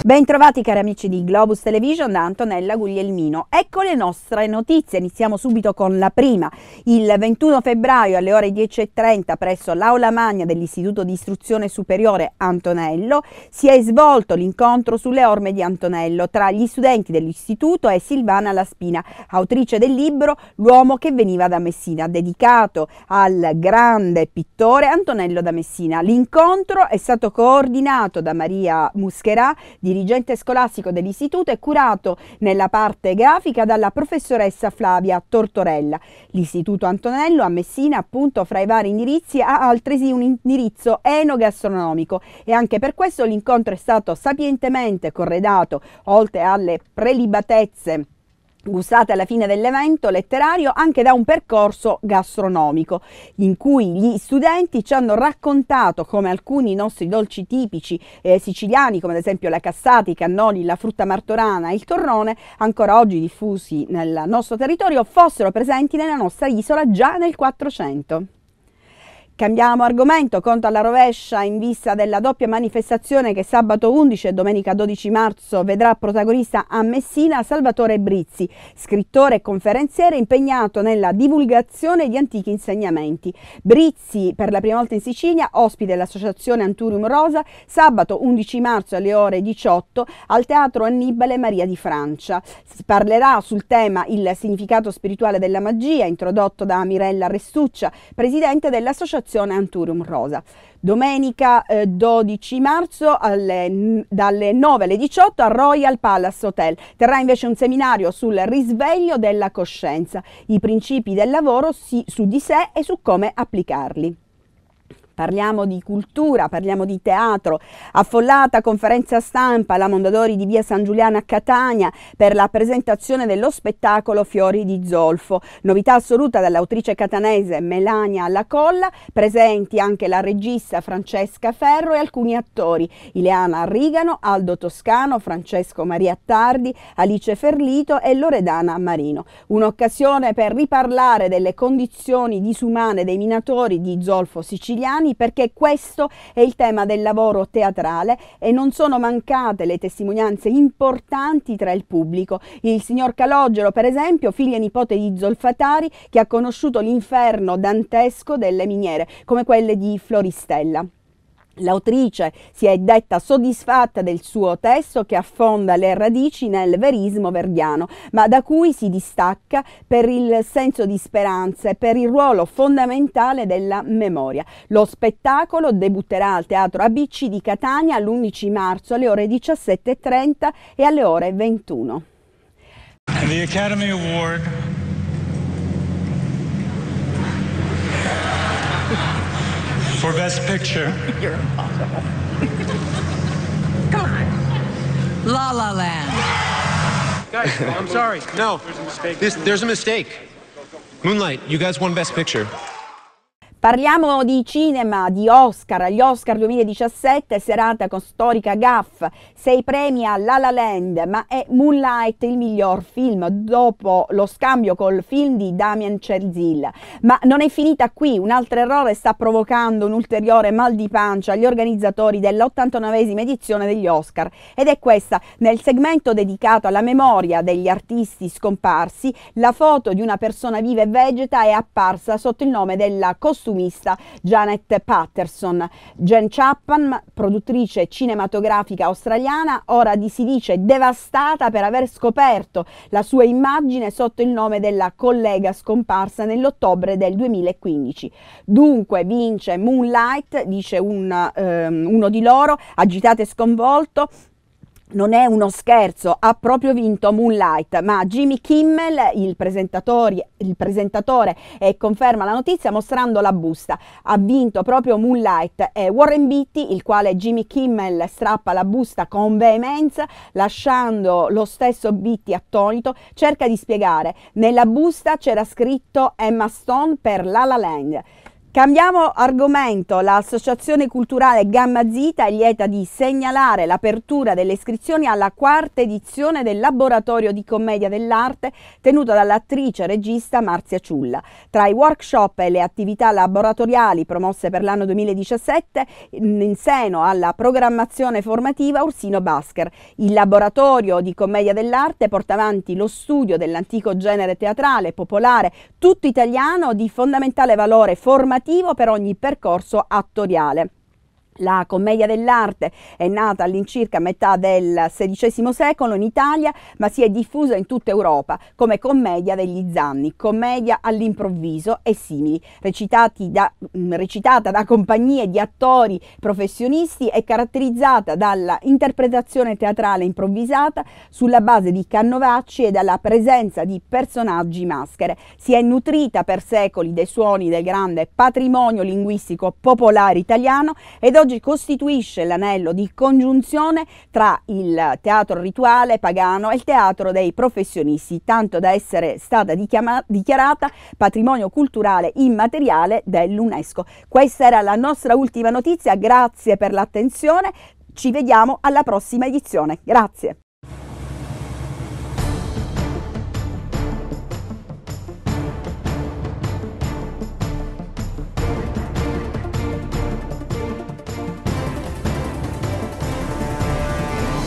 Bentrovati cari amici di Globus Television da Antonella Guglielmino. Ecco le nostre notizie, iniziamo subito con la prima. Il 21 febbraio alle ore 10.30 presso l'Aula Magna dell'Istituto di Istruzione Superiore Antonello si è svolto l'incontro sulle orme di Antonello tra gli studenti dell'istituto e Silvana Laspina, autrice del libro L'uomo che veniva da Messina, dedicato al grande pittore Antonello da Messina. L'incontro è stato coordinato da Maria Muscherà, dirigente scolastico dell'istituto e curato nella parte grafica dalla professoressa Flavia Tortorella. L'istituto Antonello a Messina, appunto, fra i vari indirizzi ha altresì un indirizzo enogastronomico e anche per questo l'incontro è stato sapientemente corredato, oltre alle prelibatezze gustate alla fine dell'evento letterario anche da un percorso gastronomico in cui gli studenti ci hanno raccontato come alcuni nostri dolci tipici eh, siciliani come ad esempio la cassata, i cannoli, la frutta martorana il torrone ancora oggi diffusi nel nostro territorio fossero presenti nella nostra isola già nel 400. Cambiamo argomento, conto alla rovescia in vista della doppia manifestazione che sabato 11 e domenica 12 marzo vedrà protagonista a Messina Salvatore Brizzi, scrittore e conferenziere impegnato nella divulgazione di antichi insegnamenti. Brizzi per la prima volta in Sicilia, ospite dell'associazione Anturium Rosa, sabato 11 marzo alle ore 18 al Teatro Annibale Maria di Francia. Si parlerà sul tema il significato spirituale della magia, introdotto da Mirella Restuccia, presidente dell'associazione Fondazione Anturium Rosa. Domenica eh, 12 marzo alle, dalle 9 alle 18 al Royal Palace Hotel. Terrà invece un seminario sul risveglio della coscienza, i principi del lavoro si, su di sé e su come applicarli parliamo di cultura, parliamo di teatro, affollata conferenza stampa alla Mondadori di via San Giuliano a Catania per la presentazione dello spettacolo Fiori di Zolfo, novità assoluta dall'autrice catanese Melania Lacolla, presenti anche la regista Francesca Ferro e alcuni attori, Ileana Rigano, Aldo Toscano, Francesco Maria Tardi, Alice Ferlito e Loredana Marino. Un'occasione per riparlare delle condizioni disumane dei minatori di Zolfo siciliani italiani perché questo è il tema del lavoro teatrale e non sono mancate le testimonianze importanti tra il pubblico. Il signor Calogero, per esempio, figlio e nipote di Zolfatari, che ha conosciuto l'inferno dantesco delle miniere, come quelle di Floristella. L'autrice si è detta soddisfatta del suo testo che affonda le radici nel verismo verdiano, ma da cui si distacca per il senso di speranza e per il ruolo fondamentale della memoria. Lo spettacolo debutterà al Teatro ABC di Catania l'11 marzo alle ore 17.30 e alle ore 21. And the Academy Award for Best Picture. You're impossible. Come on. La La Land. Guys, I'm sorry. No, there's a mistake. This, there's a mistake. Moonlight, you guys won Best Picture. Parliamo di cinema, di Oscar, gli Oscar 2017, serata con storica gaff, sei premi a La La Land, ma è Moonlight il miglior film dopo lo scambio col film di Damien Chazelle. Ma non è finita qui, un altro errore sta provocando un ulteriore mal di pancia agli organizzatori dell'89esima edizione degli Oscar. Ed è questa, nel segmento dedicato alla memoria degli artisti scomparsi, la foto di una persona viva e vegeta è apparsa sotto il nome della costruzione costumista Janet Patterson. Jen Chapman, produttrice cinematografica australiana, ora di si dice devastata per aver scoperto la sua immagine sotto il nome della collega scomparsa nell'ottobre del 2015. Dunque vince Moonlight, dice un, um, uno di loro, agitato e sconvolto, non è uno scherzo, ha proprio vinto Moonlight, ma Jimmy Kimmel, il, il presentatore, eh, conferma la notizia mostrando la busta. Ha vinto proprio Moonlight e Warren Beatty, il quale Jimmy Kimmel strappa la busta con veemenza, lasciando lo stesso Beatty attonito, cerca di spiegare. Nella busta c'era scritto Emma Stone per La La Land. Cambiamo argomento, l'associazione culturale Gamma Zita è lieta di segnalare l'apertura delle iscrizioni alla quarta edizione del laboratorio di commedia dell'arte tenuto dall'attrice e regista Marzia Ciulla. Tra i workshop e le attività laboratoriali promosse per l'anno 2017 in seno alla programmazione formativa Ursino Basker. Il laboratorio di commedia dell'arte porta avanti lo studio dell'antico genere teatrale popolare tutto italiano di fondamentale valore formativo formativo per ogni percorso attoriale. La commedia dell'arte è nata all'incirca metà del XVI secolo in Italia, ma si è diffusa in tutta Europa come commedia degli zanni, commedia all'improvviso e simili, da, mm, recitata da compagnie di attori professionisti e caratterizzata dalla interpretazione teatrale improvvisata sulla base di cannovacci e dalla presenza di personaggi maschere. Si è nutrita per secoli dei suoni del grande patrimonio linguistico popolare italiano ed oggi oggi costituisce l'anello di congiunzione tra il teatro rituale pagano e il teatro dei professionisti, tanto da essere stata dichiarata patrimonio culturale immateriale dell'UNESCO. Questa era la nostra ultima notizia, grazie per l'attenzione, ci vediamo alla prossima edizione. Grazie.